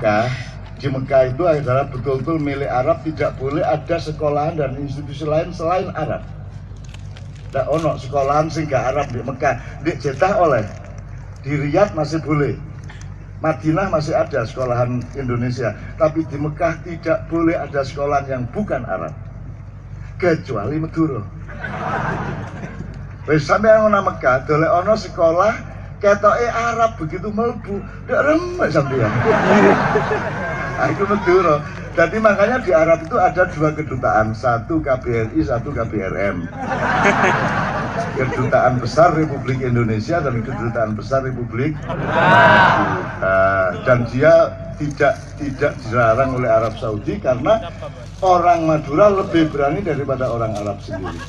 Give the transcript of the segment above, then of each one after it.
Mekah. Di Mekah itu adalah betul-betul milik Arab tidak boleh ada sekolahan dan institusi lain selain Arab. Tidak ono sekolahan sehingga Arab di Mekah. Di Jeddah oleh. Di Riyadh masih boleh. Madinah masih ada sekolahan Indonesia. Tapi di Mekah tidak boleh ada sekolahan yang bukan Arab. Kecuali Maduro Wis sampeyan Mekah dolek ono sekolah ketoke Arab begitu mlebu ndak remek sampeyan. Nah, itu Maduro. Jadi makanya di Arab itu ada dua kedutaan, satu KBRI, satu KBRM. Kedutaan Besar Republik Indonesia dan Kedutaan Besar Republik Nah, dan dia tidak tidak dilarang oleh Arab Saudi karena orang Madura lebih berani daripada orang Arab sendiri.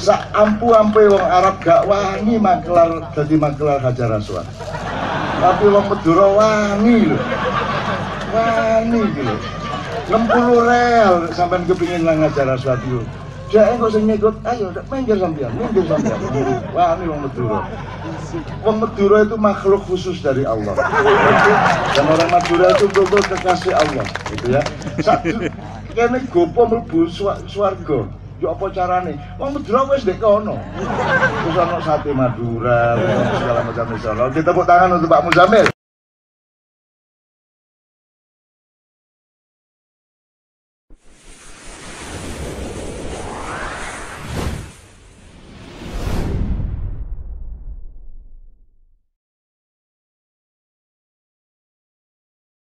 Saampu ampe wong Arab gak wani maklar jadi maklar Hajar Aswad. Tapi wong Madura wani lho. Wani gitu. 60 real sampai kepingin lang Hajar Aswad itu. Jangan kok sing ngikut, ayo minggir sampean, minggir sampean. Wani wong Madura. Wong Madura itu makhluk khusus dari Allah. Dan orang Madura itu betul kekasih Allah, gitu ya. Satu, kene gopo mlebu swarga. Yo apa carane? Wong Madura wis ndek kono. Terus ana sate Madura, segala macam misalnya. Kita tepuk tangan untuk Pak Muzamil.